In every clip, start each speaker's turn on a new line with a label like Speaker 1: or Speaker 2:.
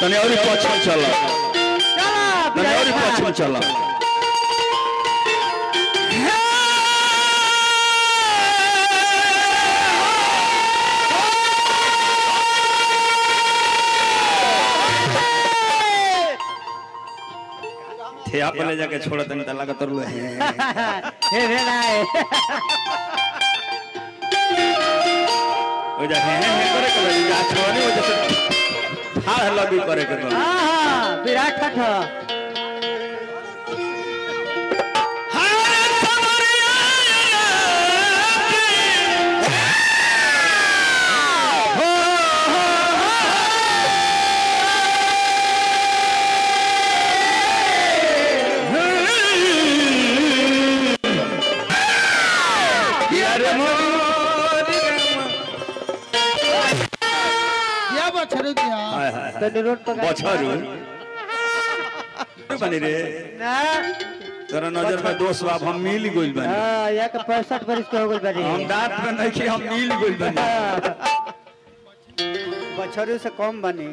Speaker 1: तने और पछम चल
Speaker 2: चला
Speaker 1: तने और
Speaker 2: खान।
Speaker 1: चल थे आप ले जाके छोड़ तने तला का तरलो। है
Speaker 2: हे। रे भेलाए
Speaker 1: ओ जा हे हे करे के बा, जा छोड़नी हो जैसे ठाड़ लगी करे के।
Speaker 2: हाँ हाँ विराट ठठ
Speaker 3: क्या बछरू दिया
Speaker 1: हाय हाय हाय।
Speaker 2: तो रोड
Speaker 1: बछरू बनी रे।
Speaker 2: ना।
Speaker 1: तोरा नज़र में दोस्त बाप हम मिल गइल बानी।
Speaker 2: हाँ या के पैंसठ बरिस के हो गइल बानी।
Speaker 1: हम दांत में नहीं कि हम मिल गइल बानी।
Speaker 2: बछरू से कम बनी।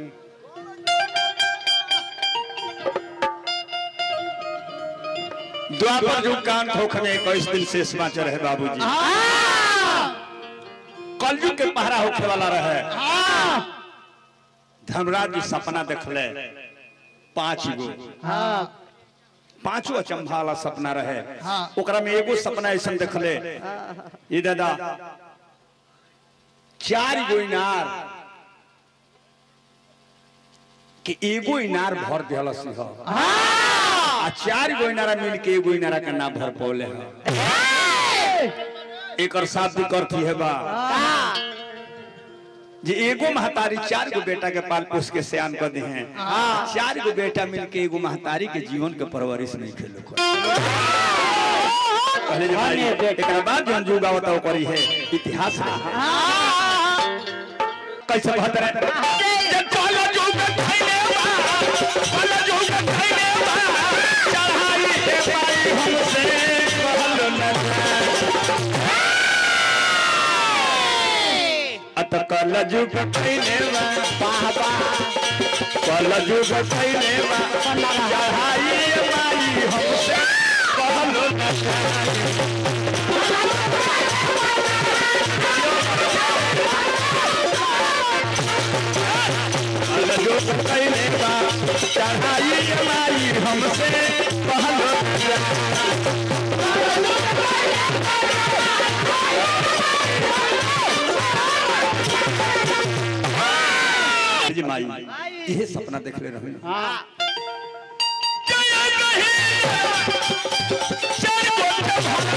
Speaker 1: द्वापर युग कान ठोक में इक्कीस दिन से समाचार है बाबूजी। कलयुग के पहरा होखे वाला रहे। धर्मराज जी सपना देखले पाँच गो।
Speaker 2: हाँ।
Speaker 1: पाँचों अचंभा वाला सपना रहे।
Speaker 3: हाँ।
Speaker 1: ओकरा में एगो सपना ऐसा देखले ये दादा चार गो इनार। कि एगो इनार भर दिहल सिंह आ चार गो इनारा मिल के एगो इनारा का ना भर पौले है। एकर शाब्दिक अर्थ है। बा जे एगो महतारी चार गो बेटा के पाल पोस के सयान कर दे हैं। चार गो बेटा मिल के एगो महतारी के जीवन के परवरिश नहीं खेलो पहले जमाने एकरा बाद जौन युग आवत है ओकरी है इतिहास है कैसे बहत रहे? जे चलो युग खैले बा चलो युग खैले बा चढ़ाई खैले बा बाबा कल युग चढ़ाई पाई हमसे कहलो न कल युग खैले चढ़ाई पाई हमसे कहलो जी माई यही सपना देख ले रहे चारी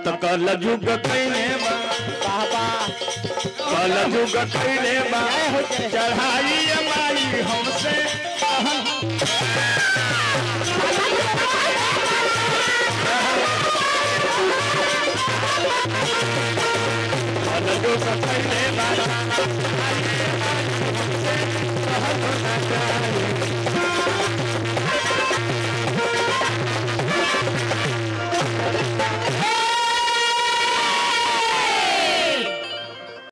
Speaker 1: अत कल युग कैले
Speaker 2: बाबा।
Speaker 1: कल युग कैले बा। चढ़ाई माई हमसे। कल युग कैले बा।